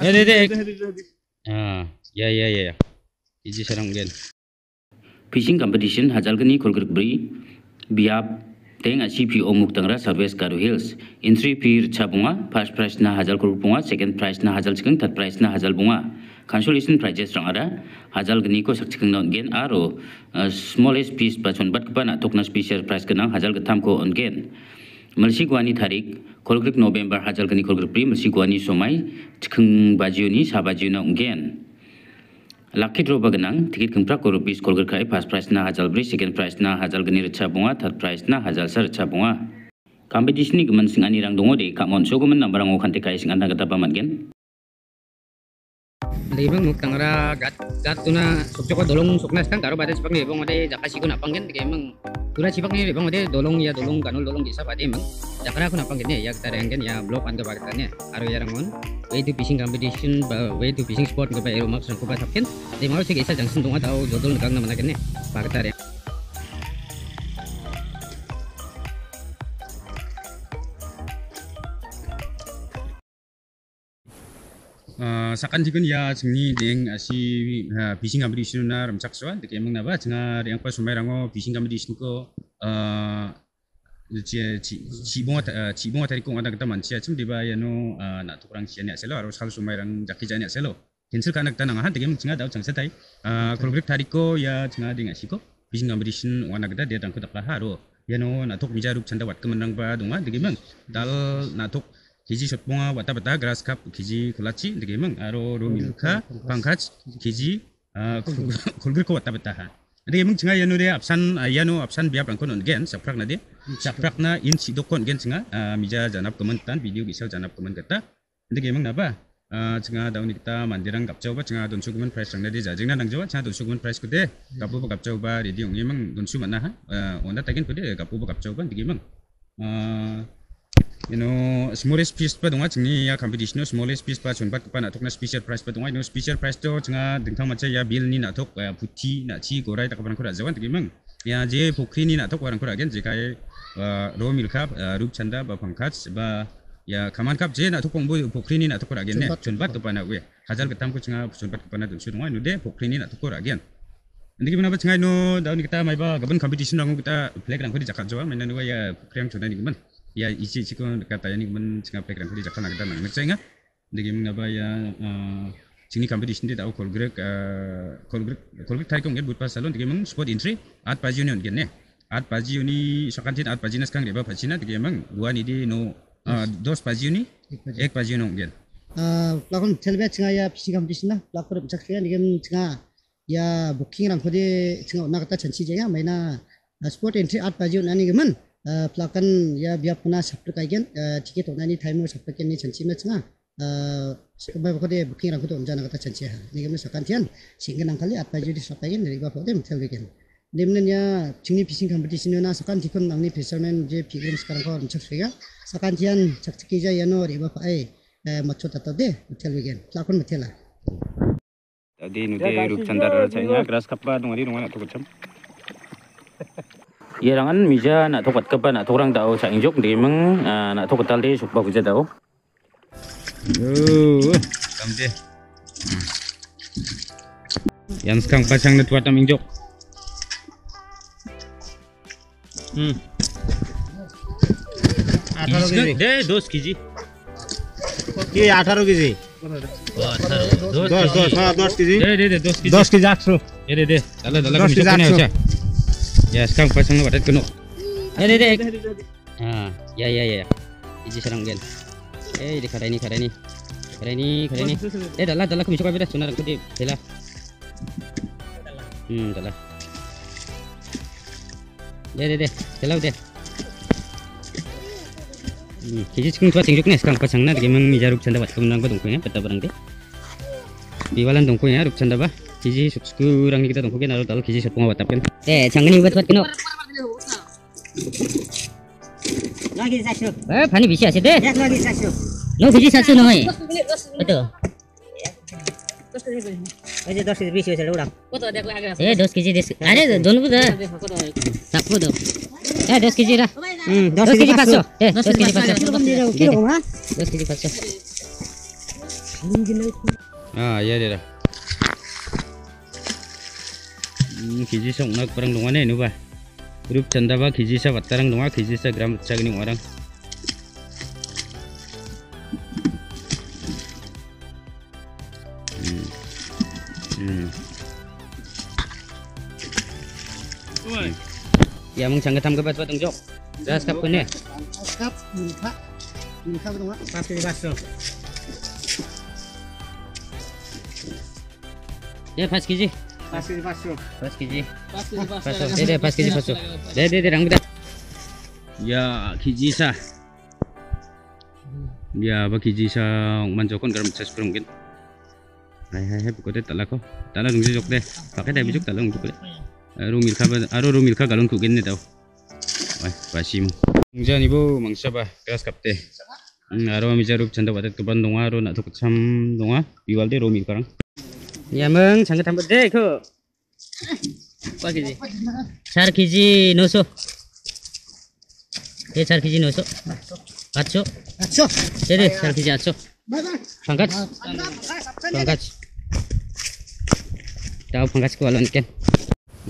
Dek. Ah, ya, ya, ya, ya. Iji sarang gen. Fishing competition hajalgani kolgrik bri biap teng CPO muktangra service garu hills entry fee chabunga first prize na hajal kurpunga second prize na hajal chikeng third prize na hajal bunga consolation prizes rang ada hajal gani ko sakchikeng non gen aro uh, smallest piece bachon bat kpa na tokna special prize kenang hajal gatam ko on gen Melsi guani tarik kolgrik November hajal gani kolgrik pri melsi guani somai chikeng bajiuni sabajiuna ungen Lucky draw bagenang tiket kemprak ko rupees kolgar kai first prize na hajal bri second prize na hajal gani recha bunga third prize na hajal sar recha bunga. Competition ni geman sing ani rang dongo de kamon so geman nambarang o khante kai sing anda kata paman gen Libang muk tangra gat gat tuna sukjoko dolong suknas kan karo pada sipak ni bang ade jakasi ko napang gen tiga emang tuna sipak ni bang ade dolong ya dolong ganul dolong disa pada emang jakara ko napang gen ya kita gen ya blok anda bagatan ya aro ya rangon way to fishing competition way to fishing sport ko ba ero ko ba tapken de mau sik isa jangsun tunga tau jodol nakang namana gen ya bagatan sakan jigun ya jengni ding asi fishing competition na ramchak so de kemang na ba jenga yang pas sumai rango fishing competition ko uh je ci bonga ci bonga tari ko ngada kita mancia chim di ba ya no na tukrang sia ne selo aro sal sumai rang jaki janya selo. Cancel kanak tanang han de kem jenga dau changsa tai. Kolgrik tari ko ya jenga ding asi ko fishing competition wana gada dia dang ko dakla haro ya no na tok mijaruk chanda wat kemenang ba dunga de kemang dal na キジショッポンはわたわたグラスカップキジクラチでゲームアロロミルカパンカチキジコルグルコわたわたは Ada yang cenga yanu dia absan yanu absan biar pangkon on gen saprak na dia saprak na in si dokon gen cenga mija janap kementan video bisa janap kemen kata ada yang napa cenga daun kita mandirang gap coba cenga don sukuman price rang dia jajeng nang jawa cenga don sukuman price kude gapu gap coba di dia emang don suman na ha onda takin kude gapu gap coba di ino smallest piece pa donga chingni ya competition no smallest piece pa chunbat pa natok na special price pa You ino special price to chunga dingthang macam ya bill ni natok ya puti na chi gorai ta kapan khura jawan tgimang ya je pokri ni natok waran khura gen je kai uh, ro mil khap uh, rup chanda ba kats, ba ya kaman kap je natok pongbo pokri ni natok khura gen ne. Chunbat pa na we hajar ketam ko chunga chunbat pa na dun chu donga ino de pokri ni natok khura gen. Nanti gimana bacaan no, daun kita mai ba, gaban competition orang kita flag orang kita jakat jawa, mana nua ya kurang cuman gimana yang ya isi ko kata yani men singa pekran ko jakana kita nang ngenga degi menga ba ya sini competition de daw kolgrek kolgrek kolgrek thai ko ngel but pas salon degi meng sport entry at paji union genne at paji uni sakantin at paji nas kang de ba pachina degi meng dua ni di no dos paji uni ek paji union gel lakon telbe chinga ya fishing competition na lakor bchak ya nigem chinga ya booking rang khode chinga na kata chanchi jaya maina sport entry at paji union ani gemen plakan ya biap puna sapre kaigen tiket onani time sapre ken ni chanchi me changa ba ko de booking rang ko om jana kata chanchi ha ni gam sakan tian singen nang kali apa jadi sapagen ni ba ko de mtel wegen lemnen ya chingni fishing competition na sakan tikon nang ni fisherman je pigrim sekarang ko chak sega sakan tian chak chiki ja yano ri ba pa ai macho tata de mtel wegen plakon mtela tadi nude rup chandar chanya grass kappa dongari dongan to kacham Yerangan mija nak tokat kepa nak torang tau sa injok di meng nak tokat tali supaya kuja tau. Oh, kamde. Yang sekarang pasang na tuat tam injok. Hmm. আঠারো কেজি দে দশ কেজি কি আঠারো কেজি দশ দশ দশ হ্যাঁ দশ কেজি দে দে দে দশ কেজি দশ কেজি আটশো ya sekarang pasang badat keno eh deh deh ah ya ya ya iji serang gen eh di kada ini kada ini kada ini kada ini eh dala dala kami coba beda sunar kudi dala hmm dala deh deh deh dala deh Hmm, kiji tua tinjuk nih sekarang pasang na memang mijaruk canda wat kemenang badung ya peta barang deh Biwalan dongko ya ruk canda ba kiji suksku rang kita dongko gen dal kiji sepung eh eh deh ya eh eh eh hmm eh Ah, ya dia dah. Sok nak perang dungan ni nuba. Grup canda ba kiji sa batarang dunga kiji sa gram cag ni orang. Hmm. Hmm. Ya mong sangga tam gabat batang jok. Das kap kene. kap minta minta berapa pasti dibasuh Ya pas kiji. Pasti dibasuh Pas kiji. pasti Paso. Dede pas kiji paso. Dede dede rang. Ya kiji sa. Ya ba kiji sa manjokon garam chas prungkin. Hai hai hai bukote tala ko. Tala nungsi jok deh. Pakai dai bijuk tala nungsi kule. Aru milka aru ru milka galon kugen ne tau. Wai pasim. Ngjan ibu mangsa ba keras kapte. Aru mijarup chanda badat keban donga aru nak tuk cham donga. Biwal de ru milka rang. Ya meng sangga tambah deh ko. Pas kiji. Char kiji noso. Ye char kiji noso. Acho. Acho. Dede char kiji acho. Bye bye. Pangkat. Pangkat. Tahu pangkat ko alon ken.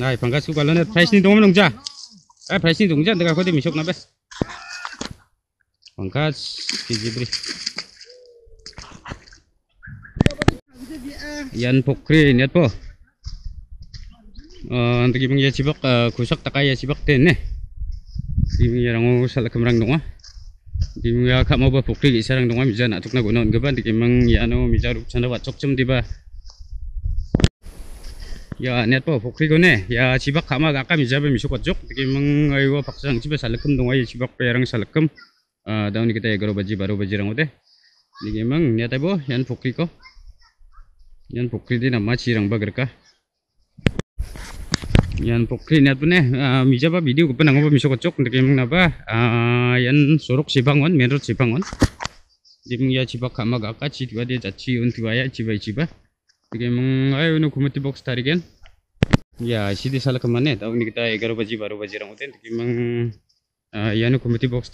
Nai pangkas ku galon price ni donga nungja. Eh price ni dongja daga ko de Yan pokri niat po. Uh, untuk ibang ya sibak uh, kusak takay ya sibak din eh. Ibang ya rango sa lakamrang donga. Ibang ya kak mau ba pokri isa rang donga mija natuk na gunon gaban dik ibang ya ano mija rup chanda wat chok chum diba. Ya niat po pokri ko ne ya sibak kama gaka mija ba misuk wat jok dik ibang aywa paksang siba salakam donga ya sibak payarang salakam. Uh, daun kita ya garo baji baru baji rang ote. Dik ibang niat ay po yan pokri ko. Yan pokri din amma cirang bagar ka. Yan pokri niat pun eh ah, mija ba video ko pa nango pa misok chok ndike mong na ba ah, yan sorok sibangon main road sibangon dim ya chiba kama ga ka chi tiba de jachi un tiba ya chiba chiba ndike mong ay uno kumati box ya sidi sala kamane tahu ni kita 11 baji baru baji rang uten ndike mong ah, yan kumati box